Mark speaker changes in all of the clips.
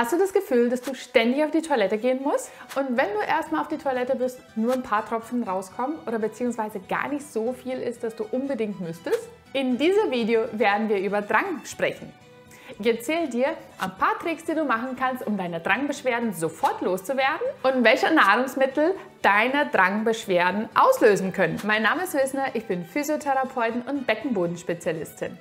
Speaker 1: Hast du das Gefühl, dass du ständig auf die Toilette gehen musst? Und wenn du erstmal auf die Toilette bist, nur ein paar Tropfen rauskommen oder beziehungsweise gar nicht so viel ist, dass du unbedingt müsstest? In diesem Video werden wir über Drang sprechen. Ich erzähle dir ein paar Tricks, die du machen kannst, um deine Drangbeschwerden sofort loszuwerden und welche Nahrungsmittel deine Drangbeschwerden auslösen können. Mein Name ist Wissner, ich bin Physiotherapeutin und Beckenbodenspezialistin.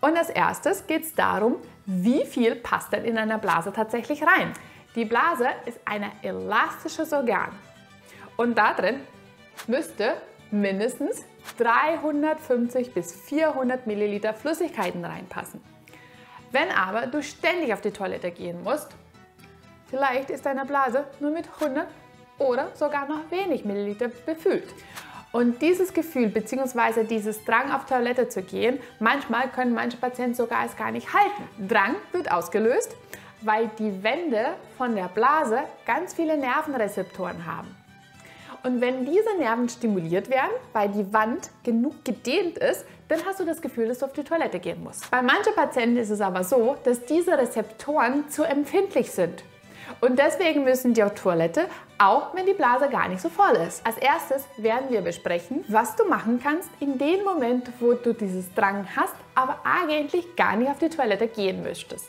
Speaker 1: Und als erstes geht es darum, wie viel passt denn in einer Blase tatsächlich rein. Die Blase ist ein elastisches Organ und da drin müsste mindestens 350 bis 400 Milliliter Flüssigkeiten reinpassen. Wenn aber du ständig auf die Toilette gehen musst, vielleicht ist deine Blase nur mit 100 oder sogar noch wenig Milliliter befüllt. Und dieses Gefühl bzw. dieses Drang auf Toilette zu gehen, manchmal können manche Patienten sogar es gar nicht halten. Drang wird ausgelöst, weil die Wände von der Blase ganz viele Nervenrezeptoren haben. Und wenn diese Nerven stimuliert werden, weil die Wand genug gedehnt ist, dann hast du das Gefühl, dass du auf die Toilette gehen musst. Bei manchen Patienten ist es aber so, dass diese Rezeptoren zu empfindlich sind. Und deswegen müssen die auf Toilette, auch wenn die Blase gar nicht so voll ist. Als erstes werden wir besprechen, was du machen kannst in dem Moment, wo du dieses Drang hast, aber eigentlich gar nicht auf die Toilette gehen möchtest.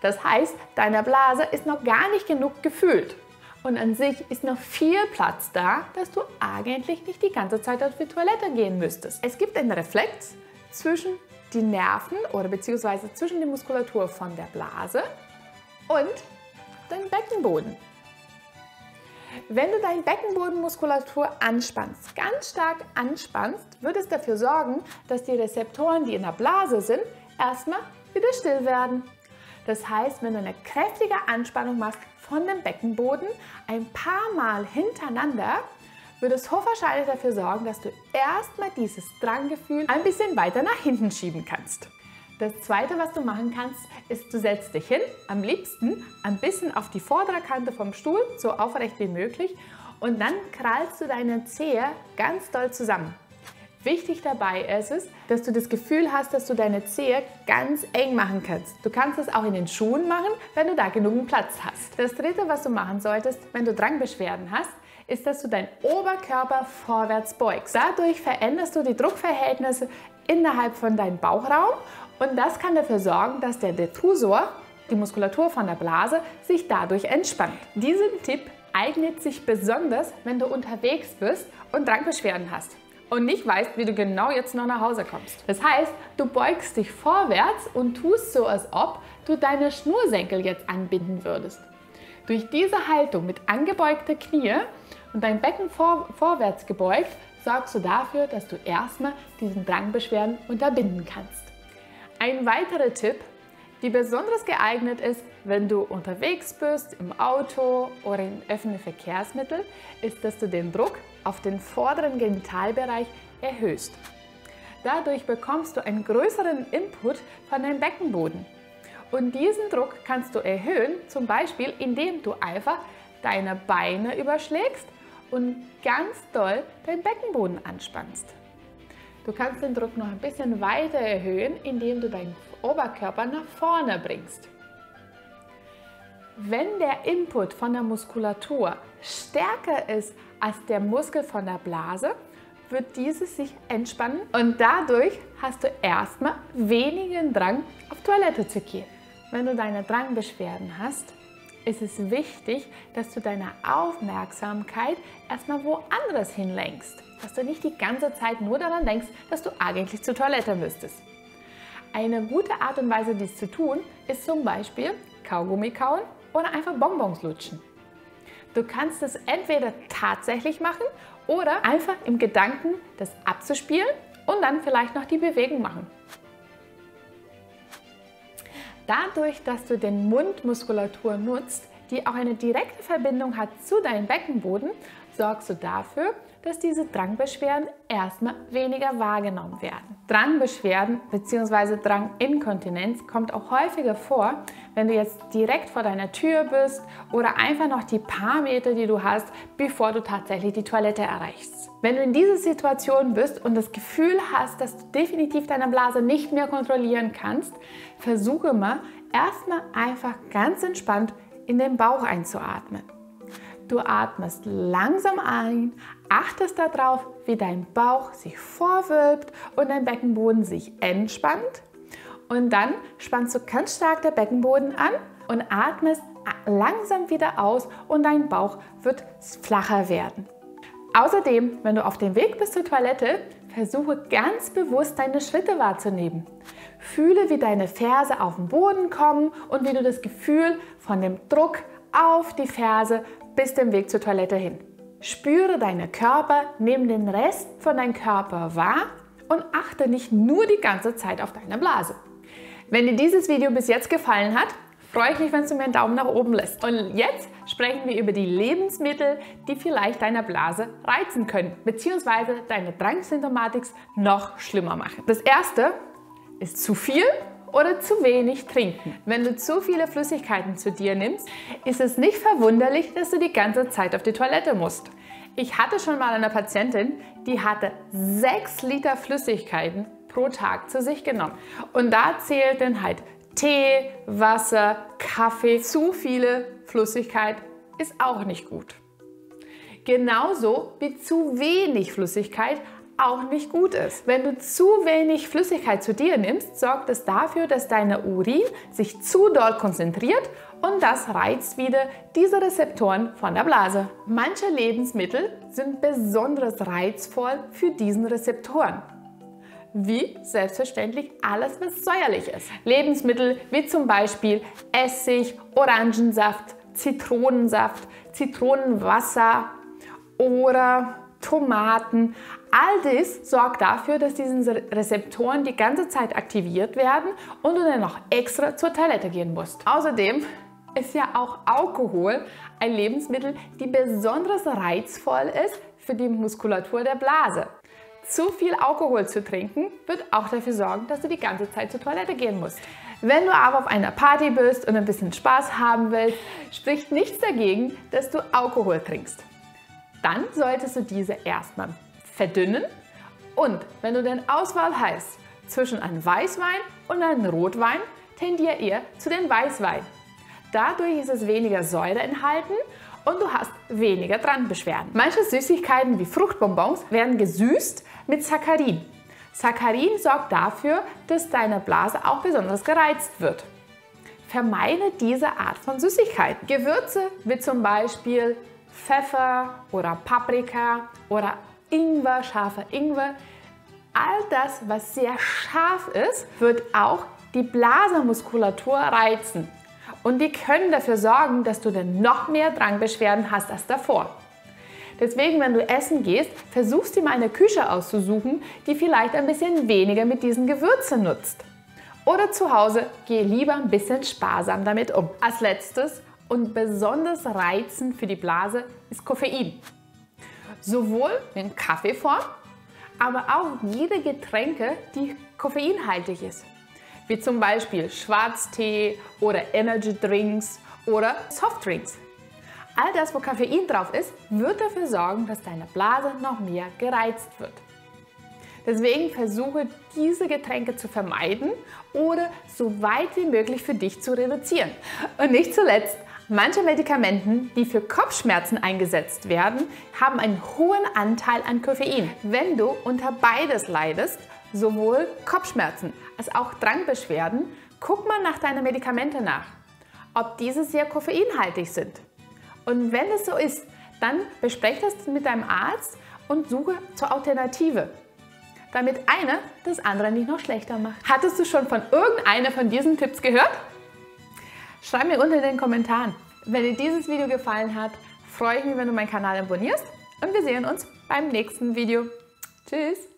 Speaker 1: Das heißt, deine Blase ist noch gar nicht genug gefüllt. Und an sich ist noch viel Platz da, dass du eigentlich nicht die ganze Zeit auf die Toilette gehen müsstest. Es gibt einen Reflex zwischen die Nerven oder beziehungsweise zwischen die Muskulatur von der Blase und deinem Beckenboden. Wenn du deine Beckenbodenmuskulatur anspannst, ganz stark anspannst, wird es dafür sorgen, dass die Rezeptoren, die in der Blase sind, erstmal wieder still werden. Das heißt, wenn du eine kräftige Anspannung machst, von dem Beckenboden ein paar Mal hintereinander wird es hochwahrscheinlich dafür sorgen, dass du erstmal dieses Dranggefühl ein bisschen weiter nach hinten schieben kannst. Das zweite, was du machen kannst, ist, du setzt dich hin, am liebsten ein bisschen auf die vordere Kante vom Stuhl, so aufrecht wie möglich, und dann krallst du deine Zehe ganz doll zusammen. Wichtig dabei ist es, dass du das Gefühl hast, dass du deine Zehe ganz eng machen kannst. Du kannst es auch in den Schuhen machen, wenn du da genug Platz hast. Das dritte, was du machen solltest, wenn du Drangbeschwerden hast, ist, dass du deinen Oberkörper vorwärts beugst. Dadurch veränderst du die Druckverhältnisse innerhalb von deinem Bauchraum und das kann dafür sorgen, dass der Detrusor, die Muskulatur von der Blase, sich dadurch entspannt. Diesen Tipp eignet sich besonders, wenn du unterwegs bist und Drangbeschwerden hast und nicht weißt, wie du genau jetzt noch nach Hause kommst. Das heißt, du beugst dich vorwärts und tust so, als ob du deine Schnursenkel jetzt anbinden würdest. Durch diese Haltung mit angebeugter Knie und dein Becken vor, vorwärts gebeugt, sorgst du dafür, dass du erstmal diesen Drangbeschwerden unterbinden kannst. Ein weiterer Tipp, die besonders geeignet ist, wenn du unterwegs bist, im Auto oder in öffentlichen Verkehrsmitteln, ist, dass du den Druck auf den vorderen Genitalbereich erhöhst. Dadurch bekommst du einen größeren Input von deinem Beckenboden. Und diesen Druck kannst du erhöhen, zum Beispiel indem du einfach deine Beine überschlägst und ganz doll deinen Beckenboden anspannst. Du kannst den Druck noch ein bisschen weiter erhöhen, indem du deinen Oberkörper nach vorne bringst. Wenn der Input von der Muskulatur stärker ist als der Muskel von der Blase, wird dieses sich entspannen und dadurch hast du erstmal weniger Drang auf Toilette zu gehen. Wenn du deine Drangbeschwerden hast, ist es wichtig, dass du deine Aufmerksamkeit erstmal woanders hinlenkst. Dass du nicht die ganze Zeit nur daran denkst, dass du eigentlich zur Toilette müsstest. Eine gute Art und Weise, dies zu tun, ist zum Beispiel Kaugummi kauen oder einfach Bonbons lutschen. Du kannst es entweder tatsächlich machen oder einfach im Gedanken das abzuspielen und dann vielleicht noch die Bewegung machen. Dadurch, dass du den Mundmuskulatur nutzt, die auch eine direkte Verbindung hat zu deinem Beckenboden, sorgst du dafür, dass diese Drangbeschwerden erstmal weniger wahrgenommen werden. Drangbeschwerden bzw. Dranginkontinenz kommt auch häufiger vor, wenn du jetzt direkt vor deiner Tür bist oder einfach noch die paar Meter, die du hast, bevor du tatsächlich die Toilette erreichst. Wenn du in dieser Situation bist und das Gefühl hast, dass du definitiv deine Blase nicht mehr kontrollieren kannst, versuche mal erstmal einfach ganz entspannt in den Bauch einzuatmen. Du atmest langsam ein, achtest darauf, wie dein Bauch sich vorwölbt und dein Beckenboden sich entspannt. Und dann spannst du ganz stark den Beckenboden an und atmest langsam wieder aus und dein Bauch wird flacher werden. Außerdem, wenn du auf dem Weg bist zur Toilette, versuche ganz bewusst deine Schritte wahrzunehmen. Fühle, wie deine Ferse auf den Boden kommen und wie du das Gefühl von dem Druck auf die Ferse bis dem Weg zur Toilette hin. Spüre deinen Körper, nimm den Rest von deinem Körper wahr und achte nicht nur die ganze Zeit auf deine Blase. Wenn dir dieses Video bis jetzt gefallen hat, freue ich mich, wenn du mir einen Daumen nach oben lässt. Und jetzt sprechen wir über die Lebensmittel, die vielleicht deine Blase reizen können, beziehungsweise deine Drangsymptomatik noch schlimmer machen. Das erste ist zu viel oder zu wenig trinken. Wenn du zu viele Flüssigkeiten zu dir nimmst, ist es nicht verwunderlich, dass du die ganze Zeit auf die Toilette musst. Ich hatte schon mal eine Patientin, die hatte 6 Liter Flüssigkeiten pro Tag zu sich genommen. Und da zählten halt Tee, Wasser, Kaffee. Zu viele Flüssigkeit ist auch nicht gut. Genauso wie zu wenig Flüssigkeit auch nicht gut ist. Wenn du zu wenig Flüssigkeit zu dir nimmst, sorgt es dafür, dass deine Urin sich zu doll konzentriert und das reizt wieder diese Rezeptoren von der Blase. Manche Lebensmittel sind besonders reizvoll für diesen Rezeptoren wie selbstverständlich alles, was säuerlich ist. Lebensmittel wie zum Beispiel Essig, Orangensaft, Zitronensaft, Zitronenwasser oder Tomaten. All das sorgt dafür, dass diese Rezeptoren die ganze Zeit aktiviert werden und du dann noch extra zur Toilette gehen musst. Außerdem ist ja auch Alkohol ein Lebensmittel, die besonders reizvoll ist für die Muskulatur der Blase. Zu viel Alkohol zu trinken wird auch dafür sorgen, dass du die ganze Zeit zur Toilette gehen musst. Wenn du aber auf einer Party bist und ein bisschen Spaß haben willst, spricht nichts dagegen, dass du Alkohol trinkst. Dann solltest du diese erstmal verdünnen und wenn du den Auswahl hast zwischen einem Weißwein und einem Rotwein, tendiere eher zu den Weißwein. Dadurch ist es weniger Säure enthalten und du hast weniger Brandbeschwerden. Manche Süßigkeiten wie Fruchtbonbons werden gesüßt mit Saccharin. Saccharin sorgt dafür, dass deine Blase auch besonders gereizt wird. Vermeide diese Art von Süßigkeiten. Gewürze wie zum Beispiel Pfeffer oder Paprika oder Ingwer, scharfer Ingwer, all das, was sehr scharf ist, wird auch die Blasenmuskulatur reizen. Und die können dafür sorgen, dass du dann noch mehr Drangbeschwerden hast als davor. Deswegen, wenn du essen gehst, versuchst dir mal eine Küche auszusuchen, die vielleicht ein bisschen weniger mit diesen Gewürzen nutzt. Oder zu Hause geh lieber ein bisschen sparsam damit um. Als letztes und besonders reizend für die Blase ist Koffein. Sowohl in Kaffeeform, aber auch jede Getränke, die koffeinhaltig ist wie zum Beispiel Schwarztee oder Energy Drinks oder Softdrinks. All das, wo Koffein drauf ist, wird dafür sorgen, dass deine Blase noch mehr gereizt wird. Deswegen versuche diese Getränke zu vermeiden oder so weit wie möglich für dich zu reduzieren. Und nicht zuletzt, manche Medikamente, die für Kopfschmerzen eingesetzt werden, haben einen hohen Anteil an Koffein. Wenn du unter beides leidest, sowohl Kopfschmerzen als auch Drangbeschwerden, guck mal nach deinen Medikamenten nach, ob diese sehr koffeinhaltig sind. Und wenn es so ist, dann bespreche das mit deinem Arzt und suche zur Alternative, damit eine das andere nicht noch schlechter macht. Hattest du schon von irgendeiner von diesen Tipps gehört? Schreib mir unten in den Kommentaren. Wenn dir dieses Video gefallen hat, freue ich mich, wenn du meinen Kanal abonnierst und wir sehen uns beim nächsten Video. Tschüss!